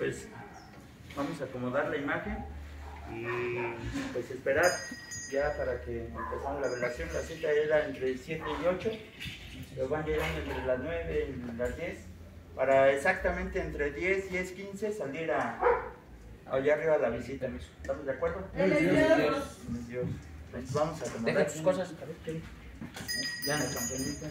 pues vamos a acomodar la imagen y pues esperar ya para que empezamos la velación. La cita era entre 7 y 8, pero van llegando entre las 9 y las 10, para exactamente entre 10, 10, 15 salir a, allá arriba a la visita. ¿Estamos de acuerdo? Dios. Dios. Pues vamos a acomodar. Deja tus cosas. Ya. La campanita.